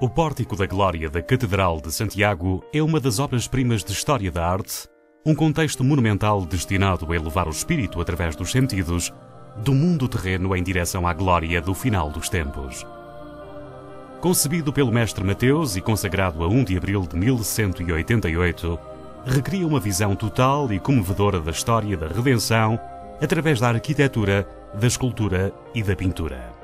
O Pórtico da Glória da Catedral de Santiago é uma das obras-primas de história da arte, um contexto monumental destinado a elevar o espírito através dos sentidos, do mundo terreno em direção à glória do final dos tempos. Concebido pelo mestre Mateus e consagrado a 1 de abril de 1188, recria uma visão total e comovedora da história da redenção através da arquitetura, da escultura e da pintura.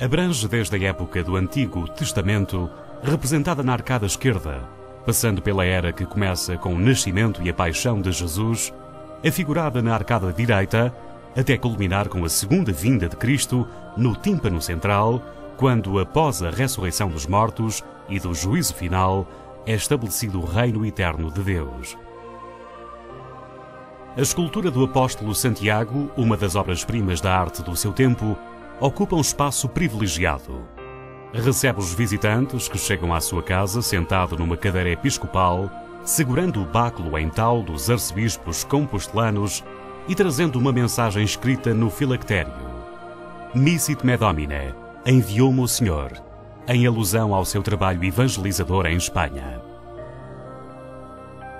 Abrange desde a época do Antigo Testamento, representada na arcada esquerda, passando pela era que começa com o nascimento e a paixão de Jesus, afigurada na arcada direita, até culminar com a segunda vinda de Cristo no tímpano central, quando, após a ressurreição dos mortos e do juízo final, é estabelecido o reino eterno de Deus. A escultura do apóstolo Santiago, uma das obras-primas da arte do seu tempo, ocupa um espaço privilegiado. Recebe os visitantes que chegam à sua casa sentado numa cadeira episcopal, segurando o báculo em tal dos arcebispos compostelanos e trazendo uma mensagem escrita no filactério. Missit me domine, enviou-me o Senhor, em alusão ao seu trabalho evangelizador em Espanha.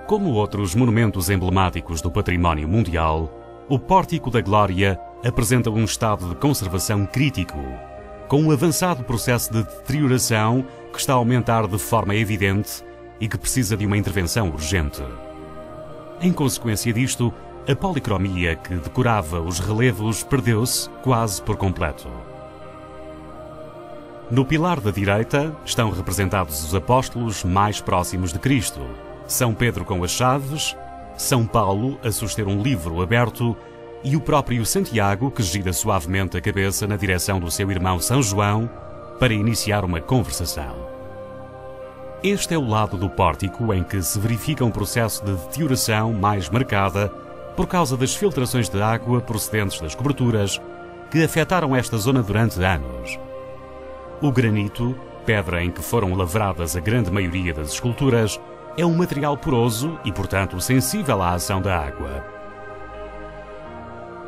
Como outros monumentos emblemáticos do património mundial, o Pórtico da Glória apresenta um estado de conservação crítico, com um avançado processo de deterioração que está a aumentar de forma evidente e que precisa de uma intervenção urgente. Em consequência disto, a policromia que decorava os relevos perdeu-se quase por completo. No pilar da direita estão representados os apóstolos mais próximos de Cristo: São Pedro com as chaves, São Paulo a suster um livro aberto e o próprio Santiago, que gira suavemente a cabeça na direção do seu irmão São João para iniciar uma conversação. Este é o lado do pórtico em que se verifica um processo de deterioração mais marcada por causa das filtrações de água procedentes das coberturas que afetaram esta zona durante anos. O granito, pedra em que foram lavradas a grande maioria das esculturas, é um material poroso e, portanto, sensível à ação da água.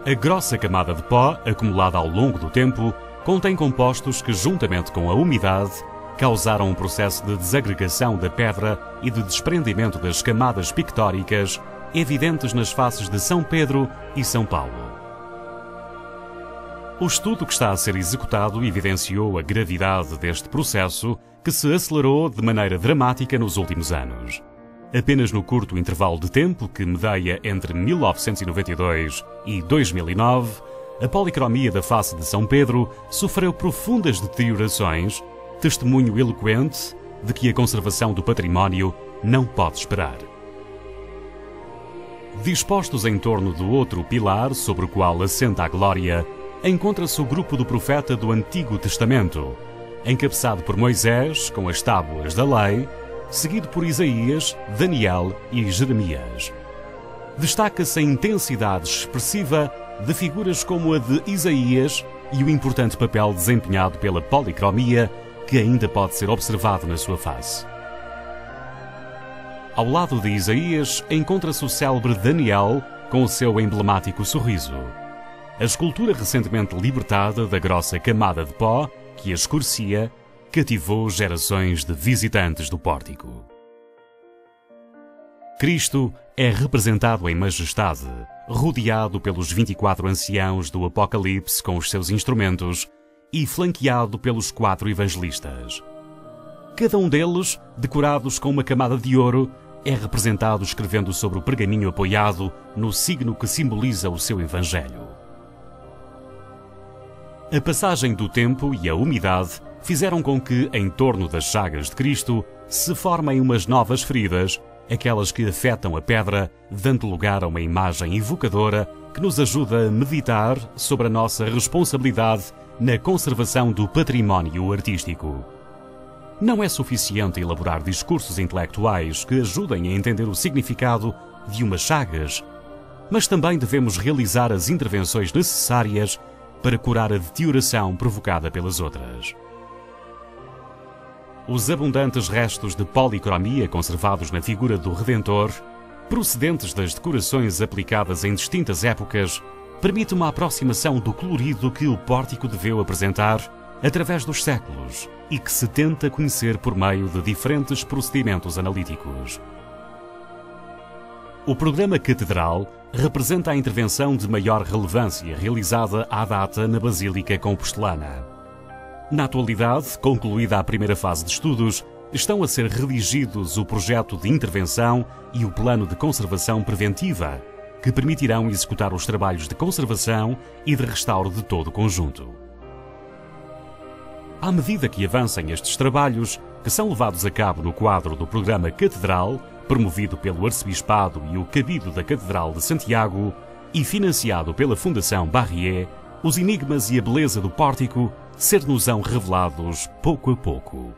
A grossa camada de pó, acumulada ao longo do tempo, contém compostos que, juntamente com a umidade, causaram um processo de desagregação da pedra e de desprendimento das camadas pictóricas evidentes nas faces de São Pedro e São Paulo. O estudo que está a ser executado evidenciou a gravidade deste processo que se acelerou de maneira dramática nos últimos anos. Apenas no curto intervalo de tempo que medeia entre 1992 e 2009, a policromia da face de São Pedro sofreu profundas deteriorações, testemunho eloquente de que a conservação do património não pode esperar. Dispostos em torno do outro pilar sobre o qual assenta a glória, encontra-se o grupo do profeta do Antigo Testamento, encabeçado por Moisés com as tábuas da lei seguido por Isaías, Daniel e Jeremias. Destaca-se a intensidade expressiva de figuras como a de Isaías e o importante papel desempenhado pela policromia que ainda pode ser observado na sua face. Ao lado de Isaías encontra-se o célebre Daniel com o seu emblemático sorriso. A escultura recentemente libertada da grossa camada de pó que a escurecia cativou gerações de visitantes do pórtico. Cristo é representado em majestade, rodeado pelos 24 anciãos do Apocalipse com os seus instrumentos e flanqueado pelos quatro evangelistas. Cada um deles, decorados com uma camada de ouro, é representado escrevendo sobre o pergaminho apoiado no signo que simboliza o seu evangelho. A passagem do tempo e a umidade fizeram com que, em torno das chagas de Cristo, se formem umas novas feridas, aquelas que afetam a pedra, dando lugar a uma imagem evocadora que nos ajuda a meditar sobre a nossa responsabilidade na conservação do património artístico. Não é suficiente elaborar discursos intelectuais que ajudem a entender o significado de umas chagas, mas também devemos realizar as intervenções necessárias para curar a deterioração provocada pelas outras. Os abundantes restos de policromia conservados na figura do Redentor, procedentes das decorações aplicadas em distintas épocas, permitem uma aproximação do colorido que o pórtico deveu apresentar através dos séculos e que se tenta conhecer por meio de diferentes procedimentos analíticos. O programa Catedral representa a intervenção de maior relevância realizada à data na Basílica Compostelana. Na atualidade, concluída a primeira fase de estudos, estão a ser redigidos o projeto de intervenção e o plano de conservação preventiva, que permitirão executar os trabalhos de conservação e de restauro de todo o conjunto. À medida que avancem estes trabalhos, que são levados a cabo no quadro do programa Catedral, promovido pelo Arcebispado e o Cabido da Catedral de Santiago e financiado pela Fundação Barrier, os enigmas e a beleza do pórtico ser-nos-ão revelados pouco a pouco.